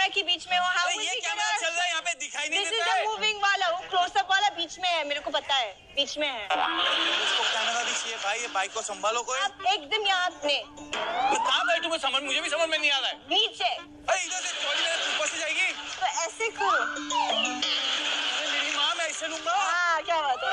Camera के बीच में हो हाउ ये कैमरा चल रहा है? यहाँ पे दिखाई नहीं देता है। मूविंग वाला वो क्लोजअप वाला बीच में है मेरे को पता है बीच में है। इसको कैमरा भी चाहिए भाई ये बाइक को संभालो कोई। आप एकदम यहाँ आपने मैं कहाँ बैठू मैं समझ मुझे भी समझ में नहीं आ रहा है। नीचे। इधर से चौड़ी मेरे ऊपर से जाएगी। तो ऐसे करो मेरी माँ मैं ऐसे लूँगा। हाँ, क्या बात है।